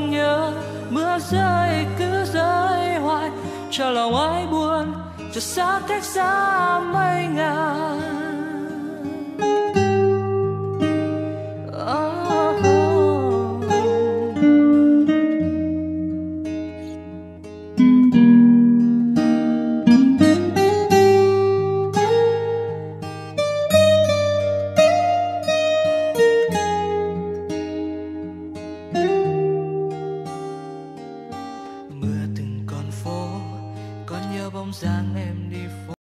thương nhớ, mưa rơi cứ rơi hoài. Cho lòng ai buồn cho xa cách xa mây bóng dáng em đi phố